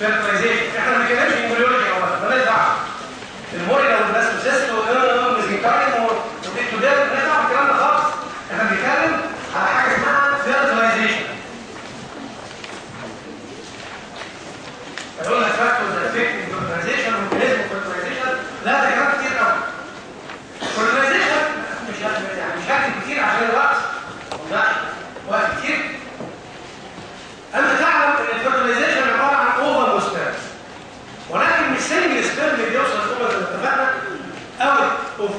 Fertilization إحنا ما بنتكلمش embryology اولا مالناش دعوه ال morula وال blastocyst وال mesenchyme والتكتودات مالناش دعوه بالكلام ده خالص إحنا بنتكلم على حاجة اسمها fertilization هقول لك factors affect fertilization و mechanism fertilization لا ده كلام كتير قوي fertilization مش يعني مش هكتب كتير عشان الوقت لا وقت كتير انت تعلم ان ال fertilization عباره عن ovum و sperm ولكن مش single sperm بيوصل ovum زي ما اتفقنا out of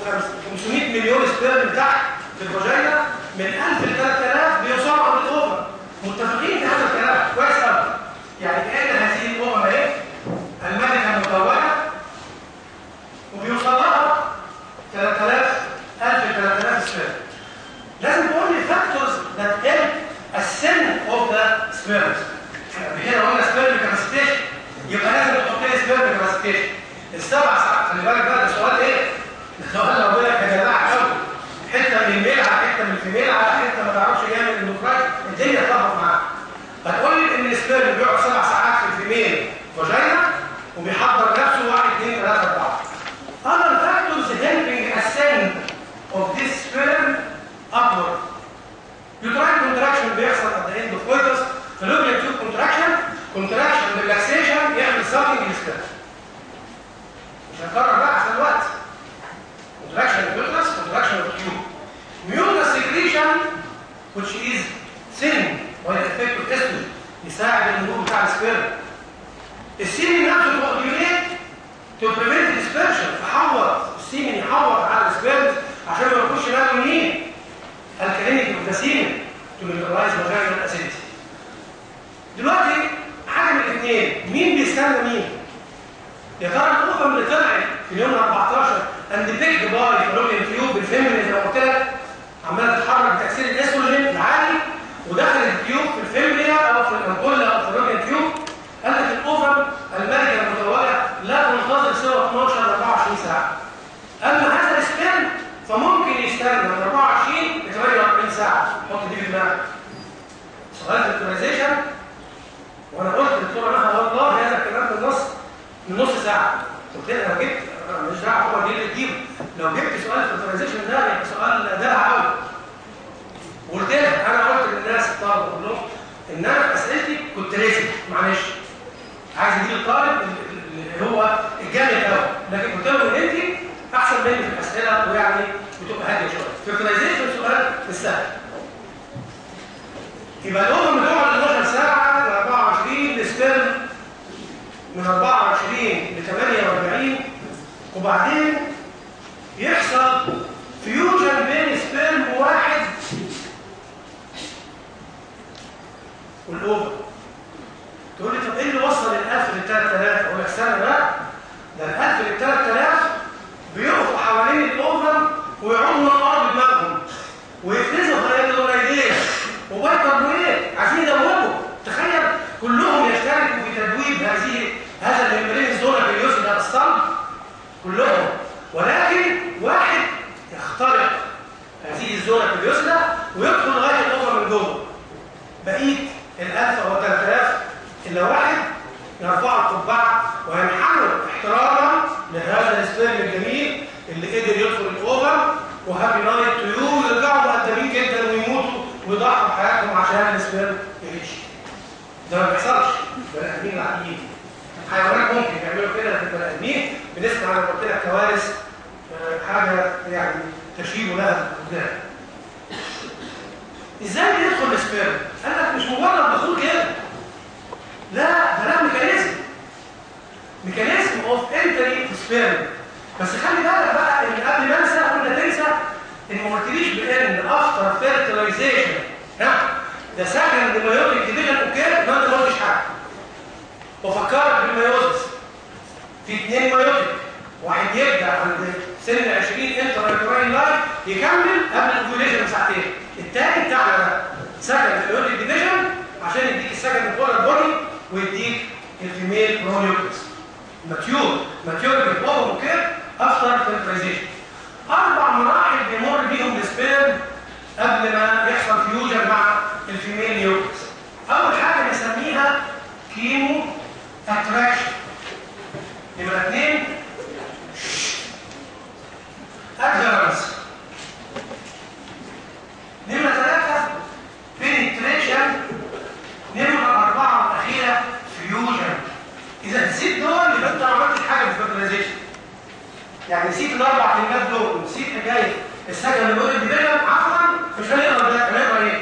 500 million sperm تحت في ال vagina من 1000 ل 3000 بيوصلوا عند ال ovum متفقين في هذا الكلام كويس قوي يعني كان هذه ال ovum اهي الملكه مطوله وبيوصل لها 3000 1000 ل 3000 sperm لازم تقول لي factors that help ascent of the sperms قبل كده قلنا sperm capacitation يبقى لازم تحط لي sperm capacitation السبع ساعات خلي بالك بقى ده سؤال إيه؟ سؤال ربنا يا جماعة قوي حتة من ال male على حتة من ال female على حتة ما تعرفش جاية من النوكرايت الدنيا تلخبط معاك هتقول لي ان ال sperm بيقعد سبع ساعات في ال female vagina وبيحضر نفسه واحد اثنين ثلاثة اربعه other factors helping ascend of this sperm upward uterine contraction بيحصل at the end of coitus fallopian tube كونتراكشن ريلاكسيشن يعمل ساكنج ستاف مش هنكرر بقى احسن وقت كونتراكشن ميوتلس كونتراكشن ريكيوب ميوتلس سكريشن which is thin وهي الافكت الاسود يساعد النمو بتاع السبيرم السيمين نفسه كوردينيت تو بريفنت ديسبيرشن فحور السيمين يحور على السبيرم عشان ما يخش ينام منين الكلينيك والتسيمين تو ميتلايز مكان الاساسي دلوقتي الاثنين مين؟ يا ترى الأخرى اللي طلعت في اليوم 14 اند بيج باي فلوبيان تيوب الفيمينين زي ما قلت لك عماله تتحرك بتاثير الاستروجين العالي ودخلت ال tube في ال fimbria أو في الانكولا أو في ال fallopian tube قالت ال ovum الملكة المتواليه لا تنتظر سوى 12 ل 24 ساعة. اما هذا ال sperm فممكن يستنى من 24 ل 48 ساعة. حط دي في دماغك. سؤال ال fertilization وأنا قلت للدكتوره مها والله هذا الكلام في النص من نص ساعة. قلت لها لو جبت أنا مش دعوة هو دي اللي تجيبه. لو جبت سؤال ال fertilization ده يبقى سؤال دلع قوي وقلت لها أنا قلت للناس الطلبه كلهم إن أنا أسئلتي كنت risk معلش. عايز أجيب الطالب اللي هو الجامد قوي لكن قلت له إن انت أحسن مني في الاسئله ويعني بتبقى هادية شوية. fertilization سؤال مش سهل. يبقى ال ovum بتقعد 12 ساعة ل 24 ال sperm من 24 ل 48 وبعدين يحصل فيوجن بين سبرم واحد والأوفر تقول لي طب إيه اللي وصل الألف لل 3000 أقول لك استنى بقى ده الألف لل 3000 بيقفوا حوالين الأوفر ويعوموا من الأرض بدماغهم ويفرزوا هيدرولايدين وبيكربونات عشان يدوبوا تخيل كلهم يشتركوا في تدويب هذه هذا ال membrane ال zona pellucida الصلب كلهم ولكن واحد يخترق اليوسف ده ويدخل لغاية الأخرى من جوه. بقية الألف أو 3000 إلا واحد يرفعوا القبعة وينحنوا احتراما لهذا ال sperm الجميل اللي قدر يدخل ال ovum. و happy night to you يرجعوا مؤدبين جدا ويموتوا ويضحوا بحياتهم عشان ال sperm يعيش. ده ما بيحصلش. بني آدمين العاديين الحيوانات ممكن يعملوا كده في البني آدمين بنسمع عن قلت لك كوارث آه، حاجة يعني تشيب لها قدام إزاي بيدخل ال sperm؟ قال لك مش مجرد دخول كده لا ده له mechanism. mechanism of entry sperm بس خلي بالك بقى إن قبل ما أنسى قلنا تنسى إن ما قلتليش بإن after fertilization ها؟ ده second meiotic division okay؟ ما أنت ما قلتش حاجة. وفكرك بال meiosis. في اثنين meiotic واحد يبدأ عند سن 20 intrauterine life يكمل قبل ال ovulation بساعتين. الثاني بتاعنا ده second meiotic division عشان يديك ال second polar body ويديك ال female pronucleus mature mature بالبابا okay after fertilization أربع مراحل بيمر بيهم ال sperm قبل ما يحصل fusion مع ال female nucleus أول حاجة بنسميها chemoattraction نمرة اثنين adherence نمرة ثلاثة penetration نمرة أربعة والأخيرة فيوجن إذا نسيت دول يبقى أنت ما عملتش حاجة في الفيرتلايزيشن يعني نسيت الأربع كلمات دول ونسيت حكاية السكن بيقول الدبلة عفوا مش هنقرا ده هنقرا إيه؟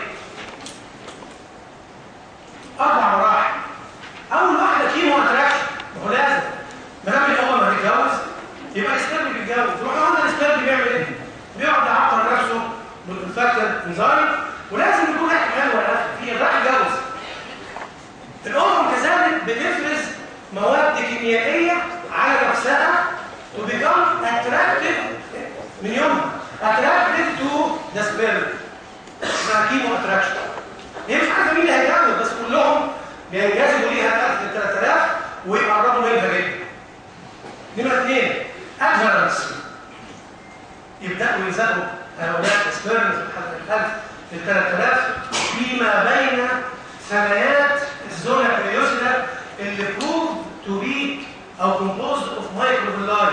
أربع مراحل. أول واحدة كيمو أتراكشن هو لازم ما دام الأول ما بيتجوز يبقى السبب بيتجوز. روح قلنا السبب بيعمل إيه؟ بيقعد يعطر نفسه بالفاكتور انزايم ولازم يكون حلوة يا أخي في راح يتجوز الأم كذلك بتفرز مواد كيميائية على نفسها become attractive من يومها. attractive to the sperm اسمها كيمو اتراكشن هي مش عارفة مين اللي هيتجوز بس كلهم بينجذبوا ليها 3000 ويقربوا منها جدا. نمرة اثنين ادفرنس يبدأوا يلزقوا هؤلاء ال sperms الخلف في ال 3000 فيما بين ثنايات ال zona pellucida اللي proved to be أو composed of microvilli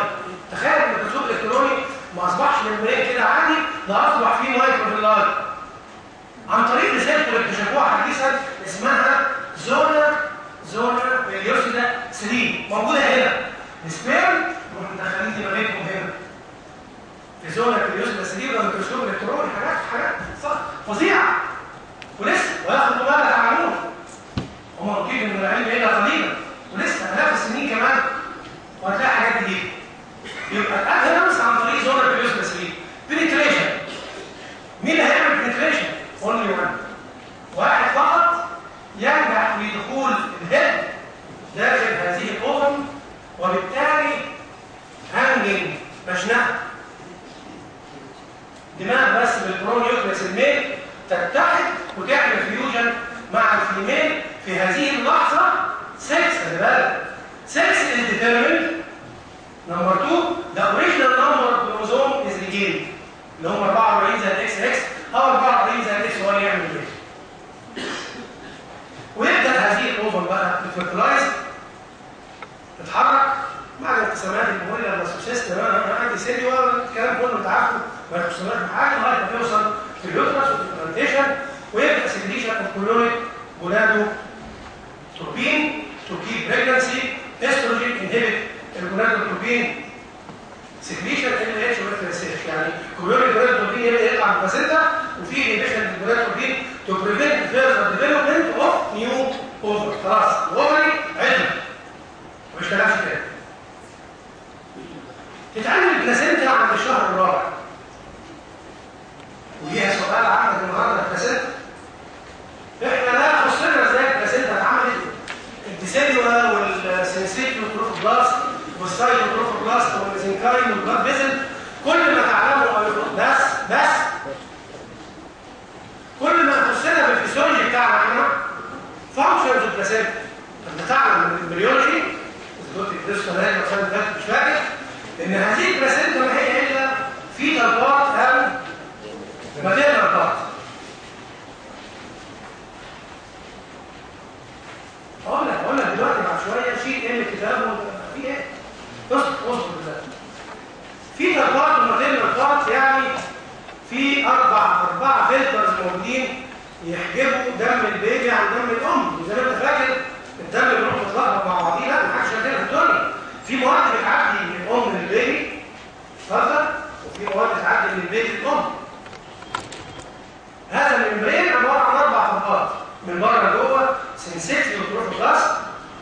تخيل إن الميكروسكوب الإلكتروني ما أصبحش membrane كده عادي ده أصبح فيه microvilli عن طريق رسالة اللي اكتشفوها حديثا اسمها zona zona pellucida 3 موجودة هنا. السبيرم ومدخلين دماغكم هنا. في زونا بريوسيلا 3 ولا ميكروسكوب الكتروني حاجات حاجات صح. فظيعة. ولسه. وياخدوا ماذا تعملون هم ممكن من العلم الا قليلا ولسه آلاف السنين كمان. وهتلاقي حاجات جديدة. يبقى الادهرنس عن طريق زونا بريوسيلا 3 بنتريشن مين اللي هيعمل بنتريشن؟ اونلي وان واحد فقط ينجح في دخول ال head داخل هذه الأذن. وبالتالي hanging مشنقة. دماغ بس بال pronucleus ال male تتحد وتعمل fusion مع ال female في هذه اللحظة. 6 خلي بالك 6 is determined number 2 the original number of is regained اللي هم 44 زائد X X أو 44 زائد إكس واي يعمل إيه ويبدأ هذه الأوفر بقى تفرتلايز تتحرك مع الانقسامات الموليه الاسوسيست أنا عندي سيليولا الكلام كله أنت عارفه. ما يخصناش بحاجه لغاية ما توصل في اليوترس وفي البلانتيشن ويبدا سكريشن اوف كولونيك جونادو توربين تو كيب بريجنسي استروجين انهبت الجونادو توربين secretion LH و F يعني chorionic gonadotropin يبدا يطلع من ال placenta وفي inhibition لل gonadotropin to prevent further development of new ovum خلاص ال ovary عدل ما اشتغلش كده. تتعلم ال placenta عند الشهر الرابع. وليها سؤال عندك النهارده ال placenta إحنا لا خصنا إزاي ال placenta اتعملت ال decidua وال syncytiotrophoblast وال cytotrophoblast وال mesenchyme وال blood vessel. كل ما تعلمه بس بس. كل ما خصنا بالفسيولوجي بتاعنا إحنا functions ال placenta انت تعلم من ال embryology دكتور تدرس كمان عشان مش فاكر إن هذه ال placenta ما هي إلا fetal part أو أقول لك أقول لك دلوقتي بعد شوية شيء إيه الكتاب في إيه؟ اصبر اصبر بالله في part و maternal part يعني في أربع أربع filters موجودين يحجبوا دم ال baby عن دم الأم. زي ما أنت فاكر الدم بيروح متلخبط مع بعضيه لا ما حدش كده في الدنيا. في مواد بتعدي من الام لل baby اتفضل وفي مواد بتعدي من ال baby للأم. هذا ال membrane عبارة عن أربع طبقات من بره لجوه syncytiotrophoblast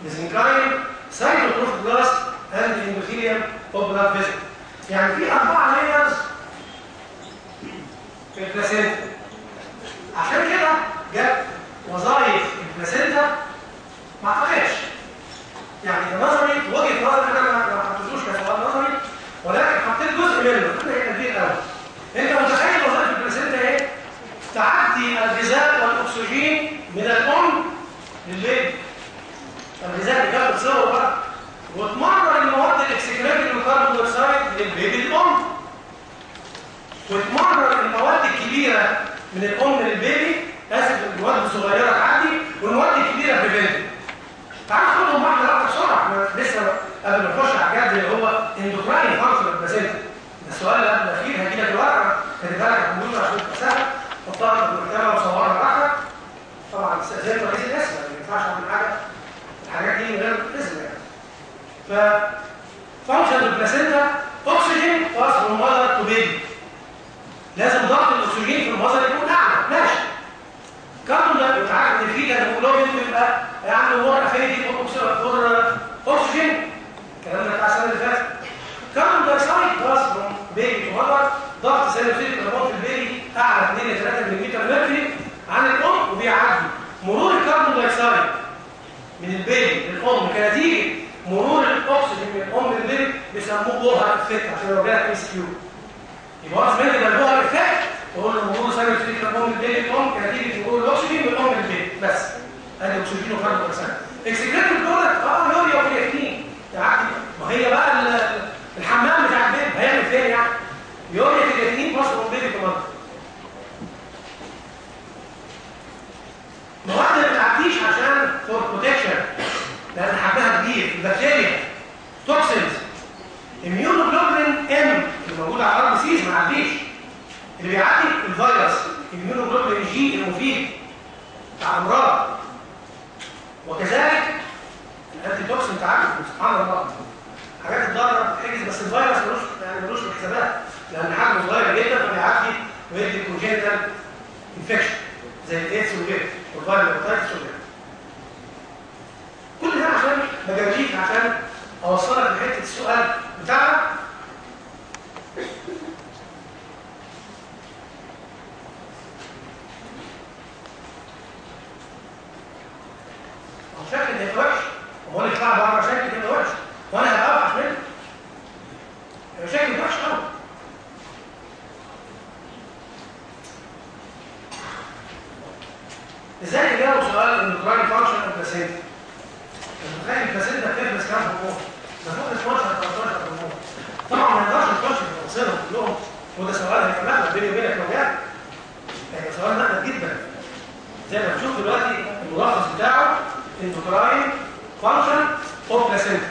mesenchyme cytotrophoblast and endothelium of blood vessel يعني في أربع layers في ال placenta. عشان كده جت وظائف ال placenta ما اعتقدش يعني كنظري وجهة نظري أنا ما حطيتوش كسؤال نظري ولكن حطيت جزء منه. أنا هنا كبير قوي أنت متخيل؟ تعدي الغذاء والأكسجين من الأم لل baby الغذاء كان بتصوره بقى. وتمرر المواد ال excreted وال carbon dioxide لل baby للام وتمرر المواد الكبيرة من الأم لل baby. اسف المواد الصغيرة تعدي والمواد الكبيرة prevent تعال خدهم واحدة واحدة بسرعة. قبل ما نخش على الجد اللي هو endocrine function placenta السؤال اللي قبل الأخير. هيجي لك الورقه كاتبها لك الكمبيوتر عشان تبقى في المكتبه وصورها براحتك طبعا استاذنت رئيس القسم ما ينفعش أعمل حاجة الحاجات دي من غير إذن يعني. ف فانكشن البلاسنتا أكسجين باس من مother تو بيبي لازم ضغط الأكسجين في ال mother يكون أعلى ماشي. كاربون انت عارف إن في هيموجلوبين بيبقى يعني هو affinity for اكسجين الكلام ده بتاع السنة اللي فاتت carbon dioxide pass من baby to ضغط ثاني في اعلى 2 ل 3 ملم mercury عن الأم وبيعدي. مرور ال carbon dioxide من ال baby للأم. كنتيجه مرور الأكسجين من الأم لل baby بيسموه Bohr effect عشان لو جالك MCQ. يبقى واقف منك ال Bohr effect؟ له مرور ثاني اكسيد الكربون من ال baby للأم. كنتيجه مرور الأكسجين من الأم لل baby بس. ادي أكسجين و carbon dioxide. excrete ال product آه يوريا وكرياتين تعدي ما هي بقى الحمام بتاع ال baby هيعمل فين يعني؟ يوريا كرياتين pass من baby كمان مواد ما بتعديش عشان for protection لأن حجمها كبير. البكتيريا toxins immunoglobulin M اللي موجود على ال RBCs ما عديش اللي بيعدي الفيروس. immunoglobulin G المفيد بتاع الأمراض. وكذلك ال antitoxin تعدي سبحان الله. حاجات الضارة بتحجز بس الفيروس ملوش يعني ملوش حسابات لأن حجمه صغير جدا فبيعدي ويدي congenital infection زي الايدز والفيروس والفيروس وغيره كل ده عشان بجاوبيك عشان أوصلك لحتة السؤال بتاعنا هو شكل ده وحش هو اللي يطلع بره شكل كده وحش. وأنا هبقى منه شكل وحش قوي إزاي نجاوب سؤال ال endocrine function of placenta المتخيل ال placenta بتفرز كام هرمون ده فوق 12 13 هرمون طبعا ما نقدرش نخش في تفاصيلهم كلهم. وده سؤال مهما بيني وبينك جاب هيبقى سؤال مهما جدا. زي ما هنشوف دلوقتي الملخص بتاعه endocrine function of placenta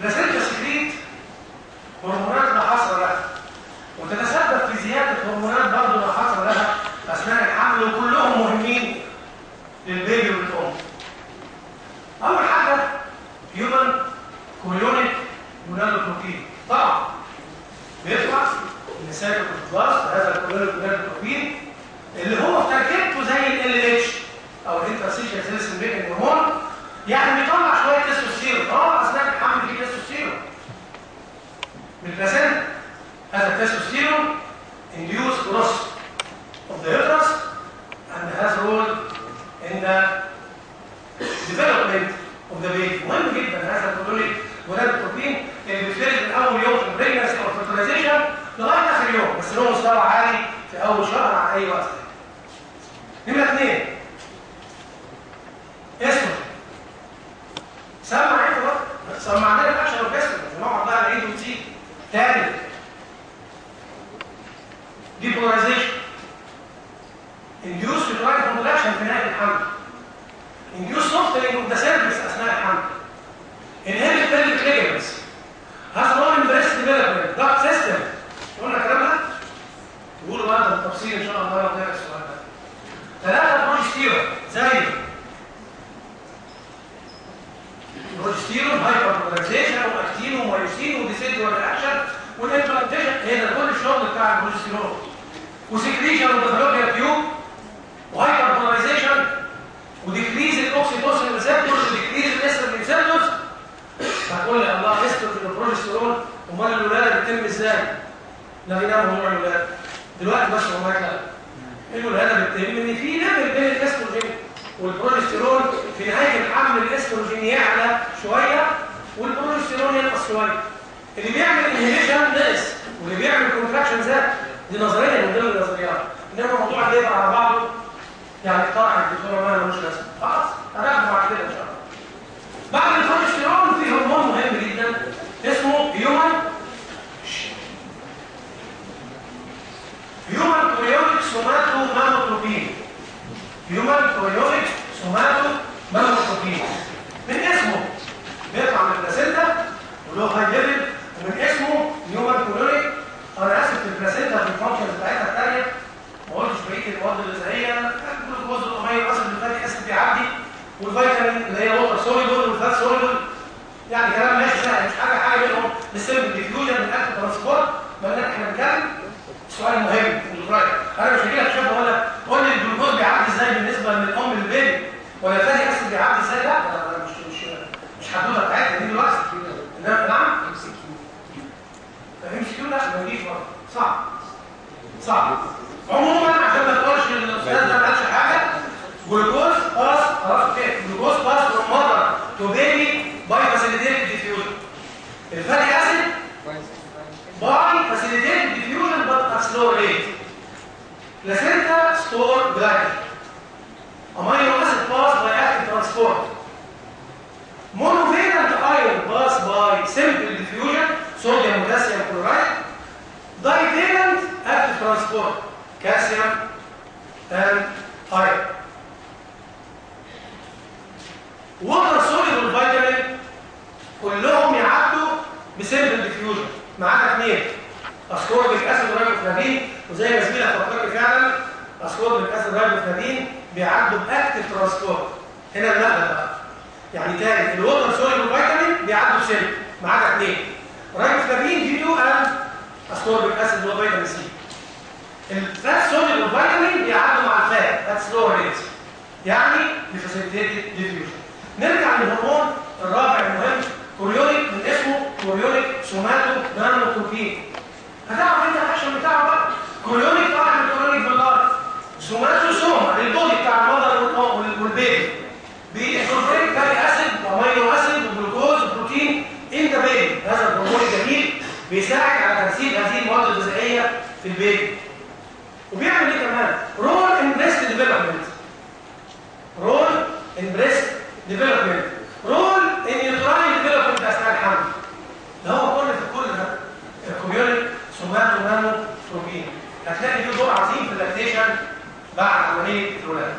secrete هرمونات لا حصر لها وتتسبب في زيادة هرمونات برضه لا حصر لها أثناء الحمل وكلهم مهمين لل baby والأم. أول حاجة human chorionic gonadotropin طبعا بيطلع من ال cytotrophoblast هذا ال chorionic gonadotropin اللي هو في تركيبته زي ال LH أو ال interstitial cell stimulating hormone يعني بيطلع شوية تستوستيرون آه اثناء الحمل في تستوستيرون من ال placenta هذا التستوستيرون induce growth of the uterus and has role in the development of the baby مهم جدا هذا ولاد البروتين اللي بيتفرز من أول يوم في ال pregnancy أو ال fertilization لغاية آخر يوم بس له مستوى عالي في أول شهر عن أي وقت. نمرة اثنين اسمه. سمع انت بقى سمعنا لك عشان الجسم نقعد بقى نعيد ونزيد تاني ديبولايزيشن انديوس بترايد كونتراكشن في نهاية الحمل. انديوس سوفتنج اوف ذا سيرفيس أثناء الحمل. انهبت بيلفيك ليجمنتس إن بريست ديفلوبمنت داكت سيستم قلنا الكلام ده تقولوا بقى بالتفصيل إن شاء الله ده السؤال ده. ثلاثة بروجستيرون زي بروجستيرون هايبربولاريزيشن واكتين ومايوسين وديسيدوال رياكشن والامبلانتيشن هي ده؟ كل الشغل بتاع البروجستيرون وسكريشن وديفلوبيا تيوب وهايبربولاريزيشن وديكريز الاوكسيتوسين ريسبتورز وديكريز الاستروجين ريسبتورز ليه الله استروجين وبروجستيرون امال الولاده بتتم إزاي؟ بينام موضوع الولاده دلوقتي بس هو ما الولاده بتتم؟ إن في level بين الأستروجين والبروجستيرون في نهاية الحمل الأستروجين يعلى شوية والبروجستيرون ينقص شوية. اللي بيعمل inhibition ناقص واللي بيعمل contraction زاد دي نظرية من ضمن النظريات. إنما الموضوع اللي على بعضه يعني اقترح الدكتوره ما ملوش لازمة. خلاص هناخده بعد كده إن شاء الله. بعد الكوليسترول في هرمون مهم جدا. اسمه هيومن هيومن كوريونيك سوماتو مانوتروبين هيومن كوريونيك سوماتو مانوتروبين من اسمه. بيطلع من ال placenta وله high level. ومن اسمه human chorionic أنا آسف في ال placenta في ال function بتاعتها الثانية ما قلتش بقيه المواد الغذائية. الجلوكوز ال amino acid ال fatty acid بيعدي. والفيتامين اللي هي water soluble وال fat soluble يعني كلام ماشي سهل مش حاجة حاجة منهم نستخدم ال diffusion من active transport ما إحنا بنتكلم. سؤال مهم أنا مش هجي لك شوف ولا قول لي الجلوكوز بيعدي إزاي بالنسبة للأم للبيبي ولا ال fatty acid بيعدي إزاي؟ لا أنا مش مش مش حدوده بتاعتها دي دلوقتي. إنما- نعم؟ M CQ. لا ما يجيش برضه. صعب. صعب. عموما عشان ما تقولش الأستاذ ده ما قالش glucose pass glucose pass from مother to baby by facilitated diffusion ال fatty acid by facilitated diffusion but at slow rate placenta store glycogen amino acid pass by active transport. acid و riboflavin وزي ما زميلك فكرت فعلا ascorbic acid و riboflavin بيعدوا ب active transport هنا النقله بقى. يعني تاني ال water soluble vitamin بيعدوا ب simple ما عدا اثنين riboflavin B 2 and اللي هو vitamin C. ال fat soluble vitamin بيعدوا مع ال fat. at slow rate يعني ب facilitated diffusion نرجع للهرمون الرابع المهم chorionic من اسمه chorionic سوماتو نانوتروبين هتعرف انت الاكشن بتاعه بقى. كوريونيك طالع من كوريونيك بالارض سوماتو سوما البودي بتاع المذر وال- والبيبي بينكوربريت فاتي أسيد وامينو أسيد وجلوكوز وبروتين. إن ذا بيبي هذا الهرمون الجميل بيساعد على ترسيب هذه المواد الغذائية في البيبي وبيعمل إيه كمان؟ رول إن بريست ديفلوبمنت. رول إن بريست development. role in uterine development أثناء الحمل. ده هو كل في كل ده ال chorionic somatomammotropin هتلاقي له دور عظيم في ال lactation بعد عمليه الولاده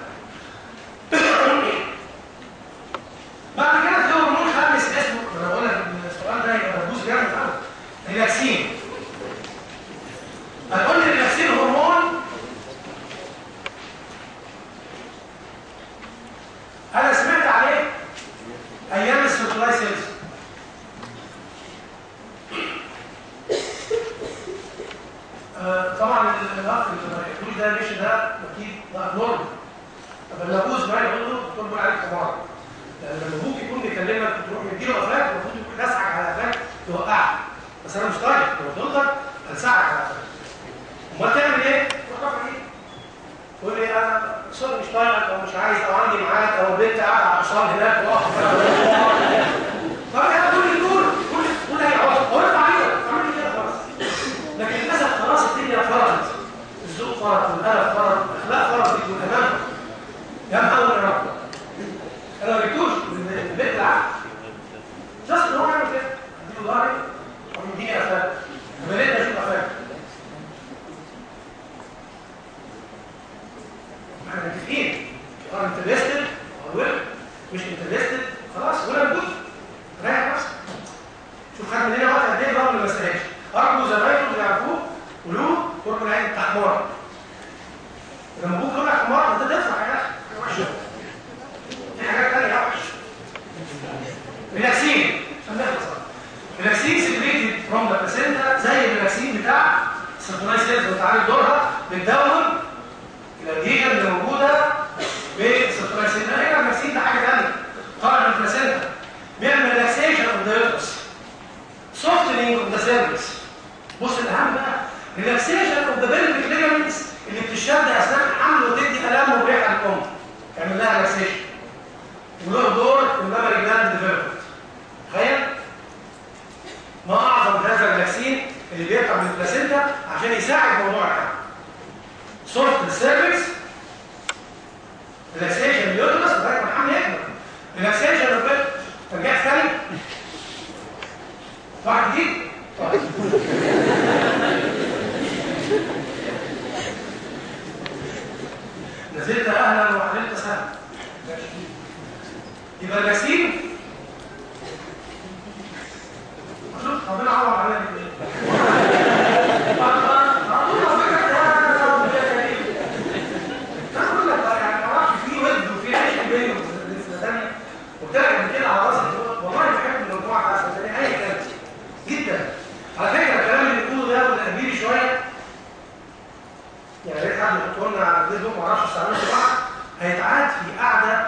قعدة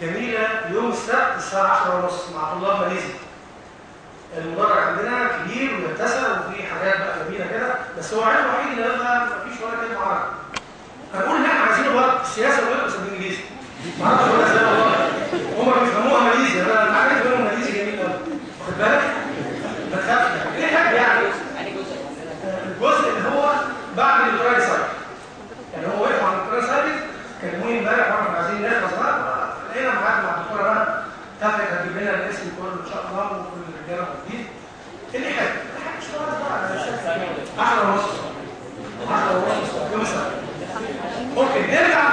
جميلة يوم السبت الساعة 10 ونص مع طلاب ماليزيا المدرج عندنا كبير ومتسع وفيه حاجات بقى جميلة كده بس هو العيب الوحيد اللي ما مفيش ولا كلمة عربي هنقول إن إحنا عايزين نبقى السياسة وقت بالانجليزي معرفش الكوره بقى تفرق هتجيب لنا الاسم كله إن شاء الله وكل الرجاله موجودين اللي حلو الحاج مش طبعا بقى أحلى وصفه أحلى وصفه أوكي نرجع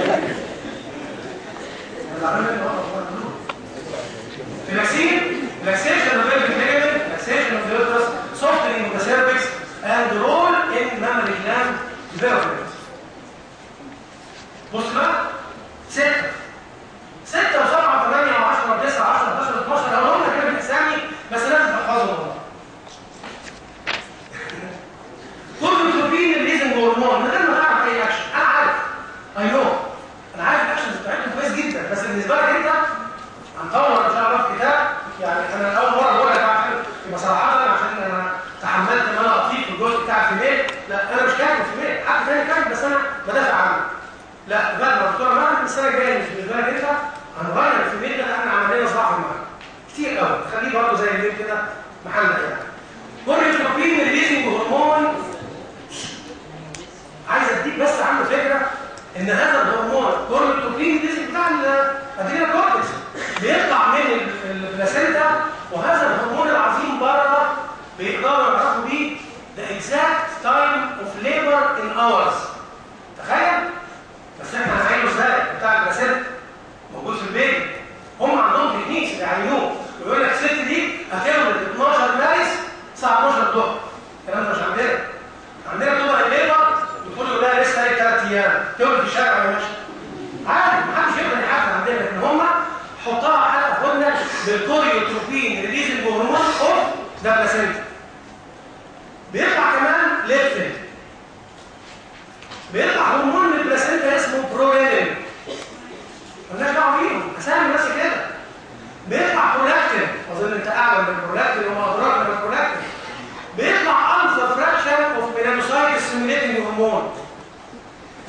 هرمون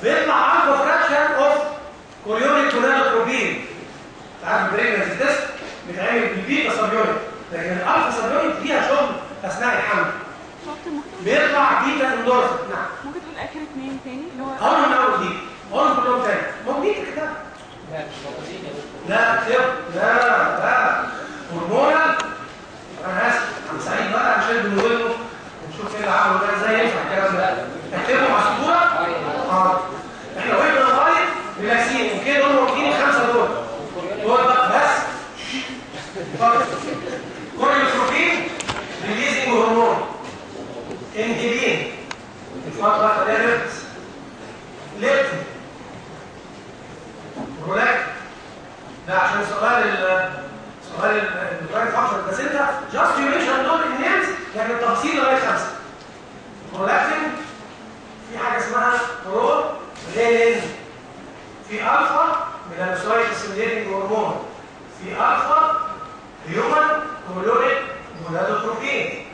بيطلع عنده فراكشن اوف fraction of تعرف البريجنسي تيست بيتعمل بالبيتا سبيونت لكن الالفا سبيونت ليها شغل اثناء الحمل. بيطلع بيتا اندورفين نعم. ممكن تقول آخر اثنين تاني؟ اللي هو اول اول دي هرمون كلهم تاني موجودين لا الكتاب. لا لا لا هرمونال أنا اسف أنا سعيد بقى عشان بنقول له ونشوف إيه اللي عمله ده إزاي ينفع الكلام ده. نكتبه مع سطورة حاضر إحنا وين لغاية بلاكسين ممكن دول واخدين الخمسة دول. دول بقى بس. طيب. كوريوتروبين ريليزنج هرمون انجلين الفترة ده ليبت ليبت رولاك ده عشان سؤال سؤال الدرايف أكتر. بس أنت جاست يو ميشن دول النيلز كان التفاصيل لغاية خمسة. رولاكتين في حاجة اسمها برولينين في ألفا ميلانوسايت سيميليتنج هرمون. في ألفا هيومن كلوريك مولادوتروبين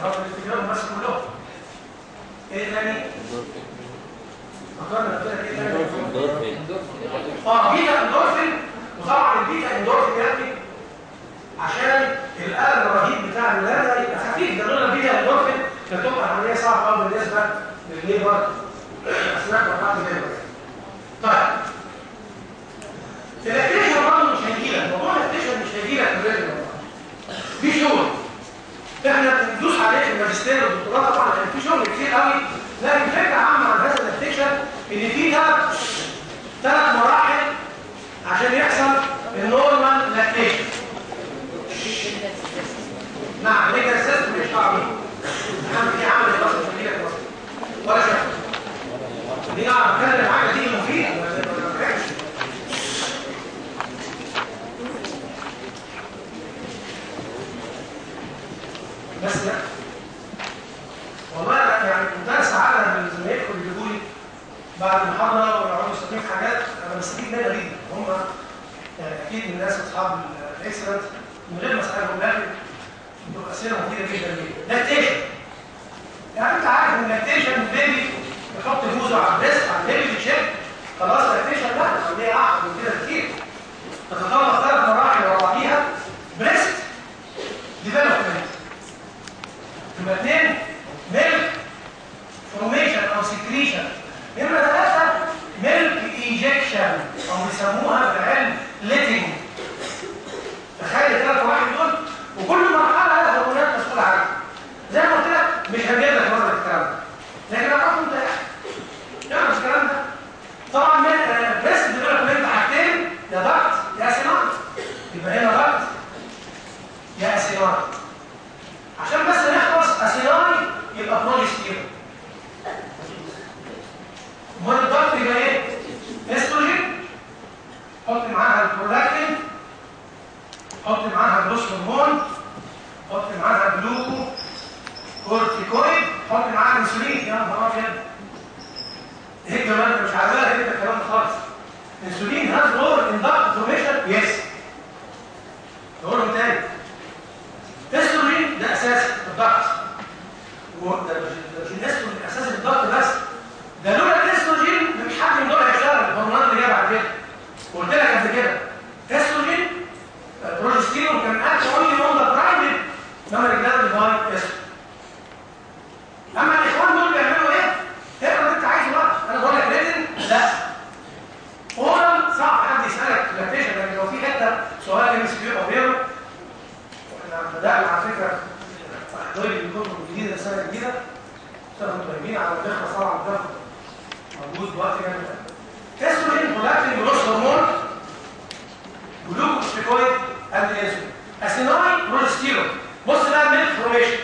تعرف الاستجابة بس كلهم إيه تاني؟ فكرنا كده إيه تاني؟ آه بيتا اندورفين وطبعا ال beta endorphin يعني عشان الألم الرهيب بتاع الولاده يبقى خفيف. ده لولا beta endorphin كانت تبقى صعبة بالنسبة للل labor مرحله ال labor طيب ال lactation برضه مش هيجيلك موضوع ال lactation مش هيجيلك في ال written في شغل إحنا بندوس عليه في الماجستير والدكتوراه طبعا عشان في شغل كتير قوي لكن فكره عامه عن هذا ال lactation ان في ثلاث مراحل عشان يحصل النورمال لاكتيشن نعم ليك أساس مش دعوه اهم في عمل بس مش هجيلك بس ولا شيء دي نعم بتكلم حاجة دي مفيده بس لا والله أنا يعني منتهى السعاده من زمايلكم اللي بيجوا لي بعد المحاضره يستفيدوا في حاجات أنا بستفيد منها جدا هم أكيد من الناس اصحاب ال excellent من غير ما اسالهم لكن بتبقى اسئله مفيده جدا جدا lactation يعني انت عارف ان lactation ال baby يحط جوزه على ال breast على ال baby بيشد خلاص lactation لا العملية اعقد من كده كتير تتطلب ثلاث مراحل ورا بعضيها breast development يبقى اثنين milk formation أو secretion نمرة ثلاثة milk ejection أو بيسموها بالعلم letting تخيل الثلاث مراحل دول وكل مرحلة لها هرمونات مسؤولة عنها زي ما قلت لك مش هجيب لك مرة الكلام ده لكن اعرف انت تعرف الكلام ده طبعا من breast development حاجتين يا duct يا acinar يبقى هنا duct يا acinar عشان بس نخلص acini يبقى بروجستيرون امال ال duct يبقى إيه استروجين حط معاها البرولاكتين حط معاها ال growth hormone حط معاها glucocorticoid حط معاها انسولين يا نهار ابيض إيه كمان انت مش عارفها إيه الكلام ده خالص insulin has role in duct formation yes نقولهم تاني الاستروجين ده أساس ال duct وده مش الاستروجين أساس ال duct بس ده لولا الاستروجين مفيش حد من دول هيشتغل الهرمونات اللي جاية بعد كده قلت لك قبل كده estrogen progesterone can act only on the primed mammary gland by estrogen اما الاخوان دول بيعملوا إيه؟ تقرا اللي انت عايزه بقى أنا بقول لك written لا oral صعب حد يسالك lactation لكن لو في حتة سؤال MCQ أو غيره إحنا بدأنا على فكرة تحضير الكتب الجديدة السنة الجديدة سنة طيبين على الدخلة طبعا الدخل موجود دلوقتي يعني estrogen prolactin growth hormone glucocorticoid and انسولين acini progesterone بص بقى ال milk formation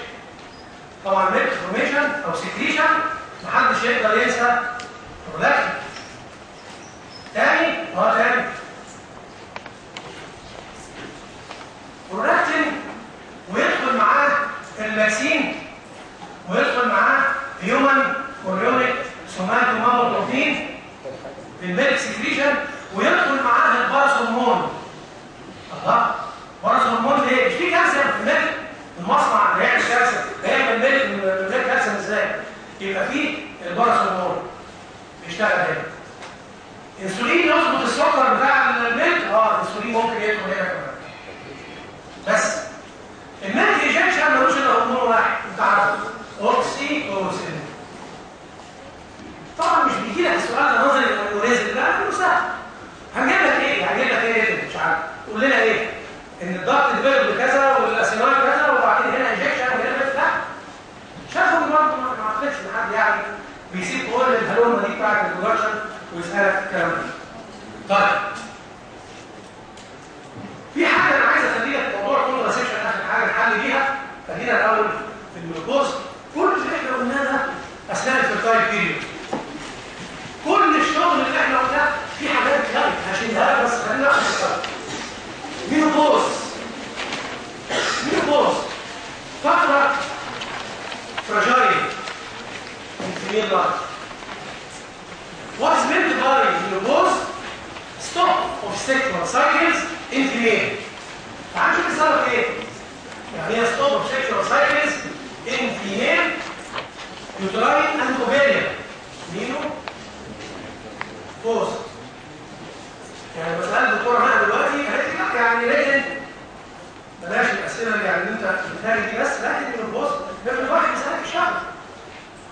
طبعا ال milk formation أو secretion محدش يقدر ينسى برولاكتين تاني آه تاني. برولاكتين ويدخل معاه اللاكسين ويدخل معاه human chorionic somatomammotropin في ال milk secretion ويدخل معاه ال parathormone الله. parathormone ليه؟ مش في كالسيوم في ال milk المصنع اللي هيعمل كالسيوم هيعمل ال milk من ال milk كالسيوم إزاي؟ يبقى في ال parathormone بيشتغل هنا. انسولين يظبط السكر بتاع ال milk؟ آه الإنسولين ممكن يدخل هنا كمان. بس ال milk ejection ملوش إلا هرمون واحد. أنت عارفه. oxytocin طبعا مش بيجي لك السؤال ده نظري ونازل لا سهل. هنجيب لك إيه؟ هنجيب لك إيه؟ مش عارف. قول لنا إيه؟ الضغط ديفلوب بكذا والاسيناي كذا وبعدين هنا ايجكشن وهنا لا. شافوا برضه ما أعتقدش إن حد يعني بيسيب كل الهلومة دي بتاعت البرودكشن ويسألك الكلام ده. طيب. في حاجة أنا عايز اخليها في موضوع كل ريسبشن آخر حاجة نحل بيها. خلينا الأول في الجلوكوز كل اللي إحنا قلناه ده أثناء ال fertile period. كل الشغل اللي إحنا قلناه في حاجات لا هشيلها بس خلينا ناخد menopause menopause. life What is meant by menopause of sexual cycles in السبب إيه يعني هي stop of sexual cycles in female uterine and ovarian. مينو بوز يعني بسأل الدكتورة دلوقتي قالت يعني لازم بلاش الأسئلة اللي يعني أنت بتهاجي دي بس لا البوز لازم واحد يسألك الشهر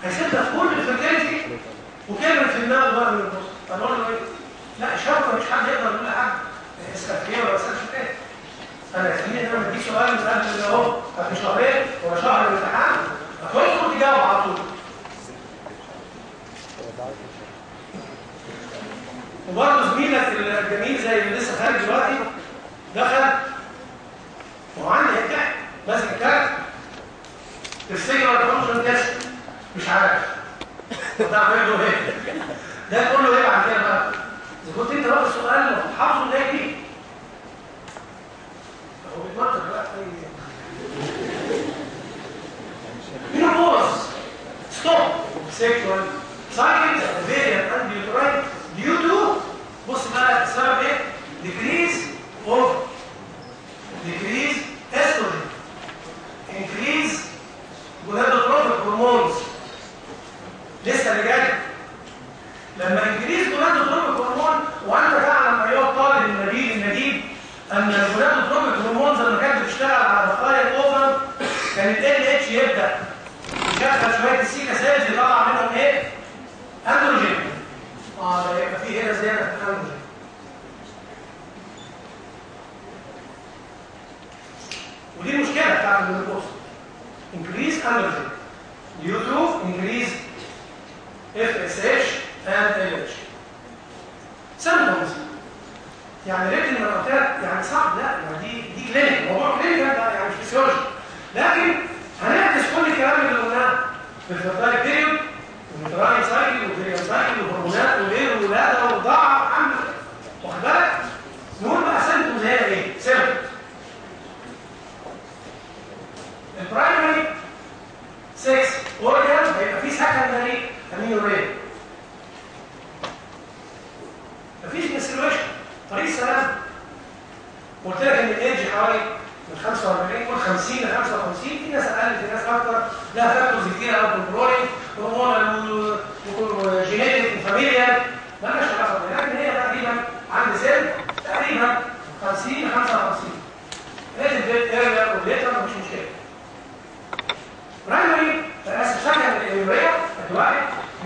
هيسيب لك كل الفرتيلتي وكلمة في دماغه بقى من البوز طب له إيه؟ لا الشهر مفيش حد يقدر يقول لحد. اسأل فيه ولا اسألش فيه أنا خليني أنا بديك سؤال مسألة اللي أهو في شهرين ولا شهر الامتحان؟ هتدخل تجاوب على طول. وبرضه زميلك الجميل زي اللي لسه خارج دلوقتي دخل وعندي هيك ماسك الكارت. تفتكر ولا تقول تيست. مش عارف. ده عامل له إيه؟ ده تقول له إيه بعد كده بقى؟ إذا كنت أنت واخد السؤال لو حافظه ده إيه هو بيتمطر بقى. menopause stop. Sexual cycles ovarian and uterine due to بص بقى السبب إيه؟ Decrease of decrease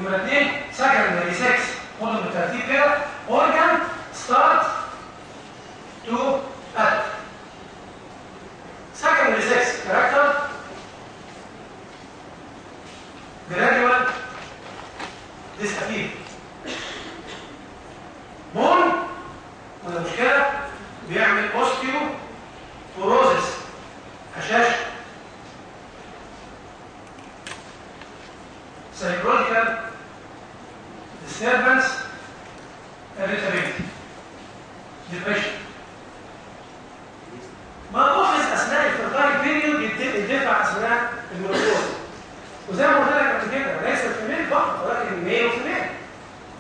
نمرة اثنين secondary sex خدهم بالترتيب كده organs start to atrophy. Secondary sex character, gradual disappear. bone ولا مشكلة بيعمل osteoporosis هشاشة psychological disturbance irritability depression ما تلاحظ اثناء ال fertile period يدفع اثناء ال menopause وزي ما قلت لك قبل كده ليس ال female فقط ولكن ال male و female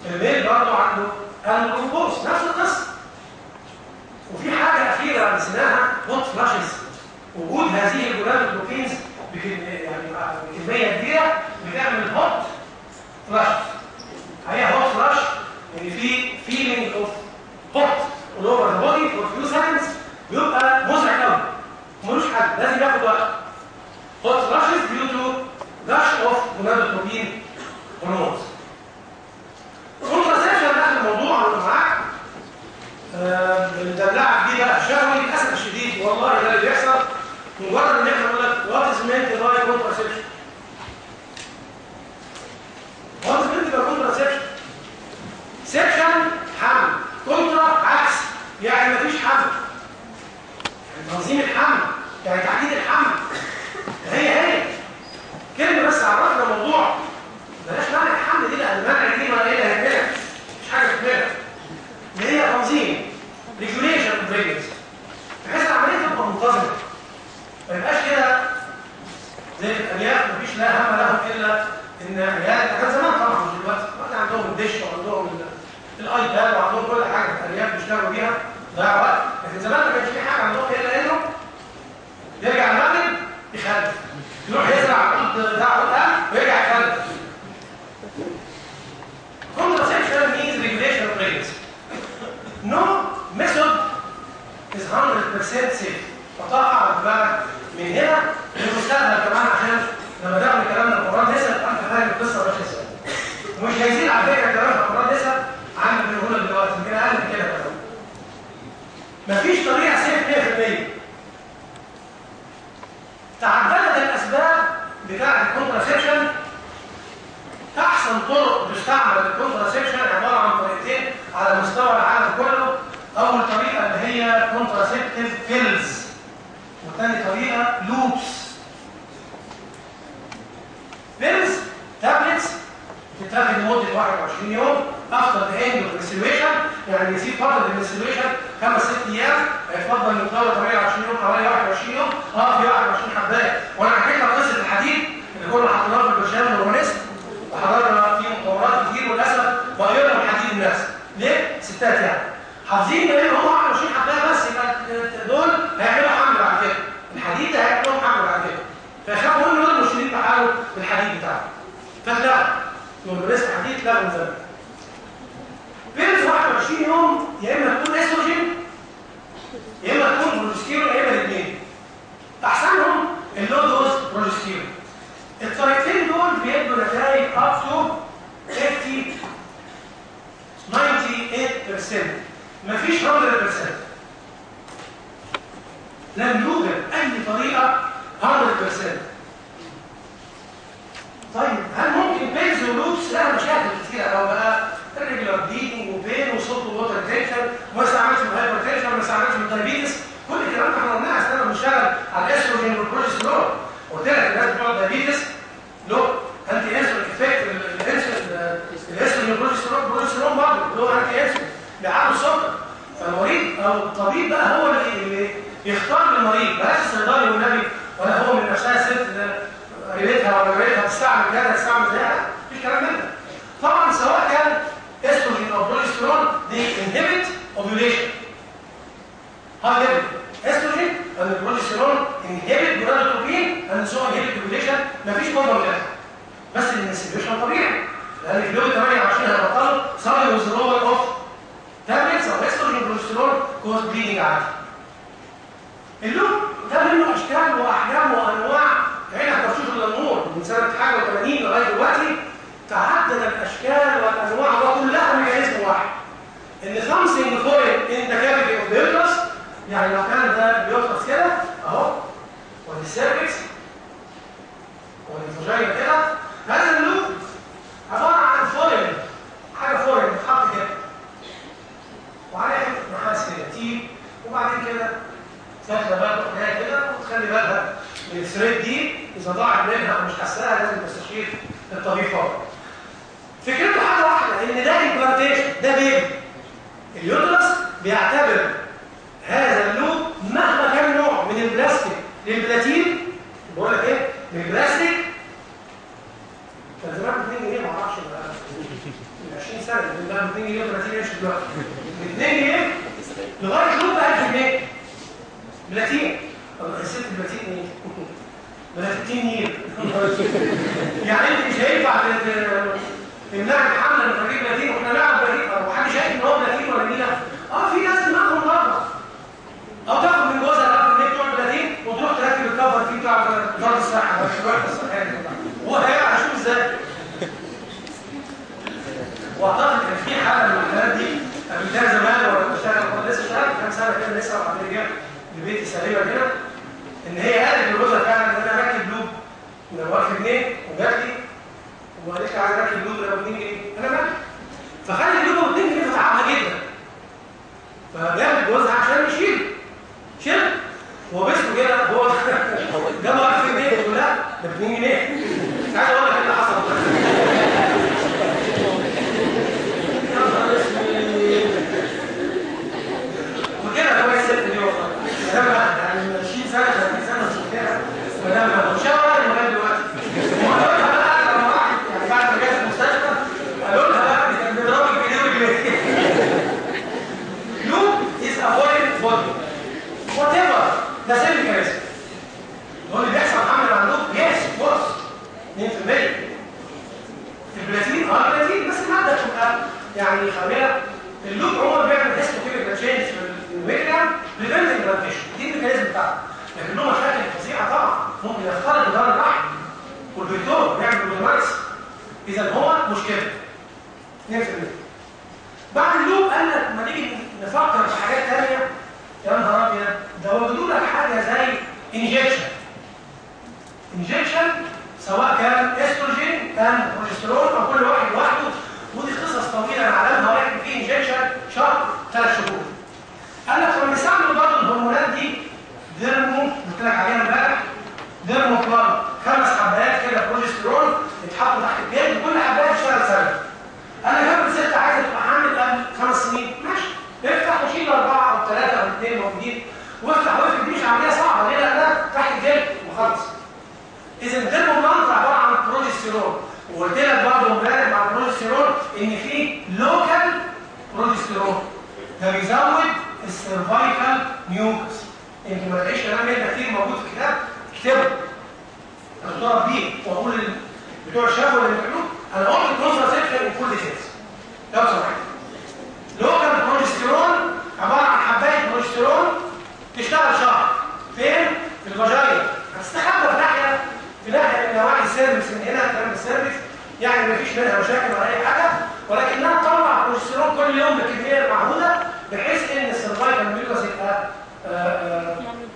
ال male برضه عنده ال menopause نفس القصة وفي حاجة اخيره نسيناها hot flashes وجود هذه ال gonadotropins يعني بكميه كبيره بتعمل hot flash هي hot flash ان في feeling of hot all over the body for few seconds بيبقى مزعج قوي ملوش حل لازم ياخد وقت hot flashes due to gush of gonadotropin hormones contraception ده الموضوع اللي معاك بندلعك دي بقى الشفوي للاسف الشديد والله ده اللي بيحصل مجرد إن إحنا نقول لك what is meant by contraception what is meant by contraception ception حمل contra عكس يعني مفيش حمل يعني تنظيم الحمل يعني تحديد الحمل هي هي كلمة بس عرفنا موضوع بلاش منع الحمل دي لأن منع دي ما إيه اللي هيعملها مش حاجة تعملها اللي هي تنظيم regulation pregnancy بحيث العملية تبقى منتظمة ما يبقاش كده زي الأرياف مفيش لا هم لهم إلا إن عيال كان زمان طبعا مش دلوقتي كان عندهم الدش وعندهم الايباد وعندهم كل حاجة في الاليات بيشتغلوا بيها ضيع وقت لكن زمان ما كانش في حاجة عندهم الا انه يرجع المغرب يخلف يروح يزرع الأرض بتاعه الان ويرجع يخلف contraception means regulation of pregnancy no method is 100% safe فطبعا على دماغك من هنا للمستقبل كمان عشان لما نعمل كلام من القران نسال انت فاهم القصة ماشيه إزاي ومش هيزيد على فكره كلام في القران نسال عن اللي بنقوله دلوقتي يمكن أقل من كده كمان مفيش طريقه سيف 100% تعددت الاسباب بتاعه ال contraception احسن طرق تستعمل ال contraception عباره عن طريقتين على مستوى العالم كله اول طريقه اللي هي contraceptive pills وثاني طريقة loops pills tablets بتتاخد لمدة 21 يوم. after the end of ال menstruation يعني يسيب فتره ال menstruation خمس ست أيام. هيتفضل من طول 28 يوم حوالي 21 يوم. آه في 21 حباية. وأنا حكيت لك قصة الحديد اللي كنا حاطينها في البرشام والهونست وحضرنا فيه مطورات كتير وللأسف غيرنا من حديد الناس. ليه؟ ستات يعني. حافظين إن هم 21 حباية بس يبقى دول هيعملوا الحديد لهم حمل بعد كده. فخافوا ان دول مشكلين بحاله بالحديد بتاعهم فاتلغوا يوم لسه حديد اتلغوا من زمان بيرز 21 يوم يا إما تكون إستروجين يا إما تكون بروجستيرون يا إما الاثنين أحسنهم ال low dose progesterone. الطريقتين دول بيدوا نتائج up to 50 98% مفيش 100% لم يوجد أي طريقة 100% طيب هل ممكن pills و loops لها مشاكل كتيره لو بقى irregular bleeding و pain و salt و water retention وما استعملش ال hypertension وما استعملش ال diabetes كل الكلام ده إحنا قلناه أثناء ما بنشتغل على الاستروجين والبروجسترون قلت لك الناس بتوع ال diabetes له anti insulin effect الاستروجين والبروجسترون البروجسترون برضه له anti insulin بيعالج السكر فالمريض أو الطبيب بقى هو اللي يختار للمريض بلاش الصيدلي والنبي. ولا هو من ست قريبتها ولا قريبتها تستعمل كذا تستعمل زيها مفيش كلام من ده طبعا سواء كان استروجين أو بروجسترون دي inhibit ovulation high level estrogen and ال progesterone inhibit gonadotropin and so inhibit ovulation مفيش problem كده بس الانسبيوشن طبيعي. لأن في يوم 28 هيبطلوا صار withdrawal of tablets أو استروجين بروجسترون cause bleeding عادي. ال loop ده منه أشكال وأحجام وأنواع. عينك بتشوف النور. من سنة حاجة و80 لغاية دلوقتي تعدد الأشكال والأنواع وكلها mechanism واحد. إن foreign in the cavity of the uterus يعني لو كان ده uterus كده أهو. والسيرفكس والفاجينا كده. هذا ال loop عبارة عن foreign. حاجة foreign. بتتحط كده. وعليها حتة نحاس كده تيب وبعدين كده تاخد بالك عليها كده وتخلي بالها من ال thread دي اذا ضاعت منها أو مش حساها لازم تستشير الطبيب فورا فكرته حاجة واحدة إن ده implantation ده baby. ال uterus بيعتبر هذا ال loop مهما كان نوع من البلاستيك. للبلاتين بقول لك إيه؟ من البلاستيك كان زمان ب 2 جنيه ما أعرفش من 20 سنة من بقى ب 2 جنيه و30 قرش دلوقتي. من 2 جنيه لغاية ب 1000 جنيه. ولا يعني انت مش هينفع تمنعي الحمله من خريج بلاتين وإحنا نعرف بلاتين هو حد شايف إن هو بلاتين ولا نيله؟ آه في ناس دماغهم بره أو تاخد من جوزها لعب ان هي بتوع بلاتين وتروح تركب الكفر فيه بتاع وزاره الصحه وزاره الصحه هو هيعرف يشوف إزاي؟ وأعتقد كان في حاله من الحالات دي قبل كده زمان وأنا بشتغل لسه شغال كام سنة كده لسه وبعدين رجعت لبيتي سليمه كده. إن هي قالت لجوزها فعلا ان أنا راكب لوب من 1000 جنيه وجات لي وقالت لي عايز راكب لوب ب 2 جنيه أنا مالي فخلي اللوب ب 2 جنيه فتعبها جدا. فجابت جوزها عشان يشيل. شيل. هو بسمه كده هو جاب 1000 جنيه قلت له لا ده ب 2 جنيه مش عايز أقول لك إيه اللي حصل. ده سيرفيك ريسك هو اللي بيحصل عامل عندكم يس بص 2% البلاتين آه البلاتين بس الماده تبقى يعني خامله اللوب عمر بيعمل هيستو كيميكال تشينج في الميكرا بريفنتنج جرافيشن دي الميكانيزم بتاعته لكن له مشاكل فظيعة طبعا. ممكن يختلط جدار اللحم والبيتور بيعمل يعني بروتوماكس إذا هو مشكله 2% بعد اللوب قال لك ما نيجي نفكر في حاجات ثانية يا نهار أبيض. ده وجدوا لك حاجة زي injection injection سواء كان استروجين كان بروجسترون أو كل واحد لوحده. ودي قصص طويلة نعلمها ولكن في injection شهر ثلاث شهور. قال لك لما نستعمل برضه الهرمونات دي. dermo قلت لك عليها امبارح. dermo implant خمس حبات كده بروجسترون يتحطوا تحت الجلد كل حباية تشتغل سنة. أنا جنب ست عايزه تبقى حامل خمس سنين. ماشي. افتح وشيل أربعة. أو ثلاثة أو اثنين موجودين. وافتح واقفل دي مش عملية صعبة. ليه؟ لانها تحت الجلد وخلص إذا ال dermo implant عبارة عن بروجسترون وقلت لك برضه امبارح مع البروجسترون إن في local progesterone ده بيزود ال cervical mucus انت ما تلاقيش كلام هنا كتير موجود في الكتاب. اكتبه. اختار بيه وأقول بتوع الشباب اللي بيعملوه أنا قلت كونتراسيبشن ان كل سيلز لو سمحت لوكال بروجسترون عبارة عن حباية بروجسترون تشتغل شهر. فين؟ في الفاجاينا هتستخبى في ناحية في ناحية من نواحي السيرفكس من هنا كلام السيرفكس يعني ما فيش منها مشاكل ولا أي حاجة. ولكنها تطلع بروجسترون كل يوم بكمية معهوده بحيث إن السرفايفل ميوكس يبقى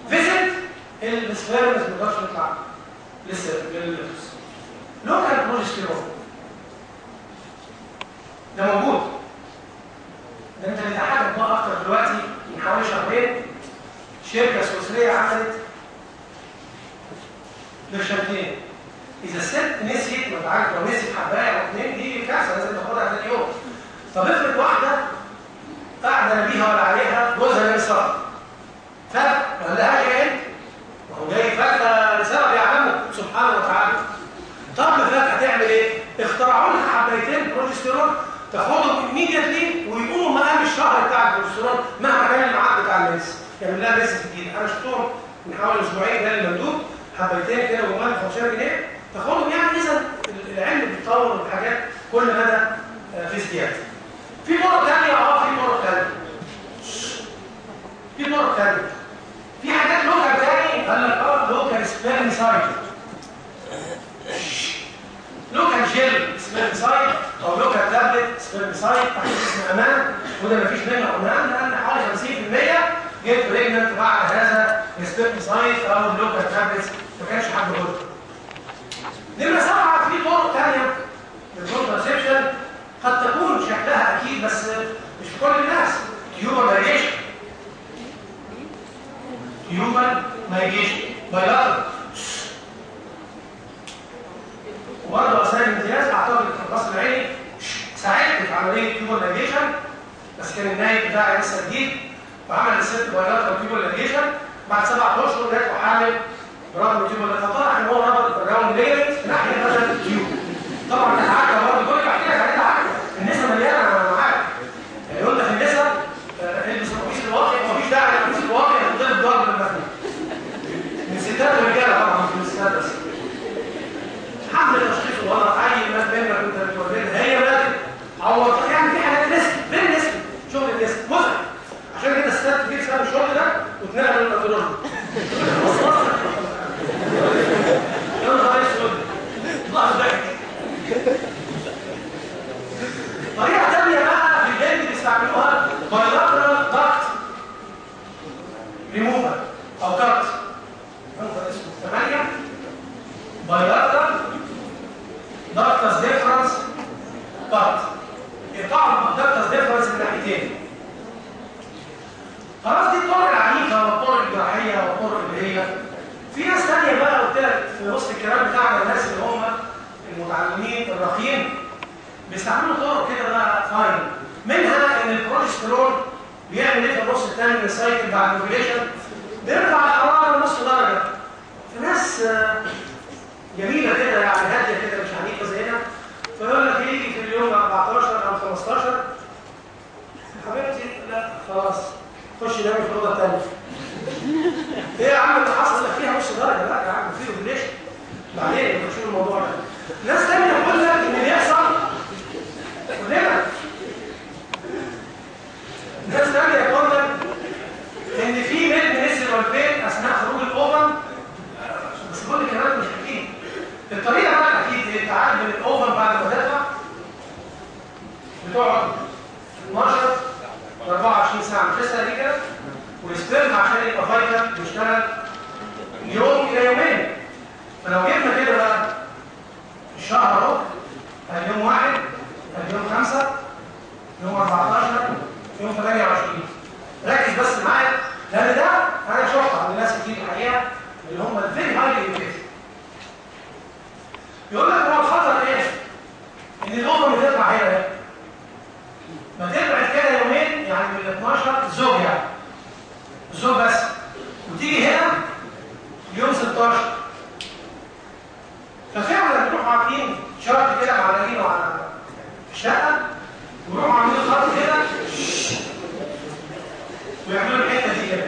فيزيت السبيرمز ما يقدرش يطلع لسه للفلوس لوكال بروجسترون ده موجود ده انت اللي ضحكك بقى أكتر دلوقتي من حوالي شهرين شركه سويسريه عملت برشامتين اذا الست نسيت ما انت عارف لو نسيت حبايه أو اثنين دي كارثه لازم تاخدها ثاني يوم طب افرض واحدة قاعدة لا بيها ولا عليها جوزها جاي صار فجاه ما لهاش انت ما هو جاي فجاه لسبب يعلمه سبحانه وتعالى طب فجاه تعمل إيه؟ اخترعوا لها حبايتين بروجسترون تاخدهم immediately ويقوموا مقام الشهر بتاع البروجسترون مهما كان الميعاد بتاع الناس يعمل لها لسه جديد أنا شفتهم من حوالي أسبوعين ده المندوب حبايتين كده ومال 15 جنيه تاخدهم يعني اذا العلم بيتطور والحاجات كل مدى آه، في ازدياد في طرق ثانية آه في طرق ثانية في طرق ثانية في حاجات local تاني قال لك آه local spermicide local gel spermicide أو local tablet spermicide تحت اسم أمان وده مفيش منه أمان لأن حوالي 50% get pregnant بعد هذا ال spermicide أو ال local tablet ما كانش حد غلط نمرة سبعة في طرق تانية لل contraception قد تكون شكلها أكيد بس مش في كل الناس tubal ligation tubal ligation bilateral وبرضه أثناء الامتياز أعتقد في القصر العيني ساعدت في عملية tubal ligation بس كان النايب بتاعي لسه جديد. وعمل الست بايلاتر تيوبر ماريشن بعد سبعة أشهر جات له حامل برغم تيوبر فطلع ان هو ربط الراوند ناحيه مثلا التيوب طبعا ستات ورجاله طبعا مش من ستات بس حمل تشخيص الغلط اي مات بينك وانت بتولدها هي ماتت عوض يعني في حاجات نسب فين نسب شغل النسب مزعج عشان كده الستات كتير سابوا الشغل ده واتنقلوا للأطراف يا نهار اسود الله ضحك طريقه ثانية بقى في الجلد بيستعملوها بايلاترال داكت ريموفر أو كات يا نهار اسود ثمانيه bilateral ductus deferens cut أي قطع ductus deferens من ناحيتين. خلاص دي الطرق العنيفة والطرق الجراحية والطرق اللي هي في ناس ثانية بقى قلت لك في وسط الكلام بتاعنا الناس اللي هم المتعلمين الرقيين بيستعملوا طرق كده بقى فاين منها إن البروجسترون بيعمل إيه في النص الثاني من ال cycle بعد ال ovulation بيرفع الحراره نص درجة. في ناس آه، جميلة كده يعني هادية كده مش عنيفة زينا. فيقول لك يوم 14 أو 15 حبيبتي لا خلاص. خش نام في الاوضه الثانية إيه يا عم اللي حصل لك فيها؟ مش درجه لا يا عم في ليش بعدين نشوف الموضوع ده. ناس ثانية تقول لك إن اللي يحصل كلنا ناس ثانية تقول لك إن في بيت نزل والبيت أثناء خروج الاوفن مش كل كمان مش أكيد. الطريقة بقى أكيد للتعامل الاوفن بعد ما تدخل بتقعد 12 ل 24 ساعة مش لسه كده والسبرم عشان يبقى فايتال بيشتغل يوم إلى يومين. فلو جبنا كده بقى الشهر أهو يوم واحد يوم خمسة يوم 14 يوم 28 ركز بس معايا لأن ده أنا شفت عند ناس كتير الحقيقة اللي هم ال very highly educated يقول لك هو الخطر إيه؟ إن ال ovum بتطلع هنا اهي ما تبعد كده يومين يعني من 12 زوج يعني. زوج بس. وتيجي هنا يوم 16 ففعلا بيروحوا عاملين شرط كده معلقينه على الشقة. ويروحوا عاملين خط كده ويعملوا الحتة دي. كده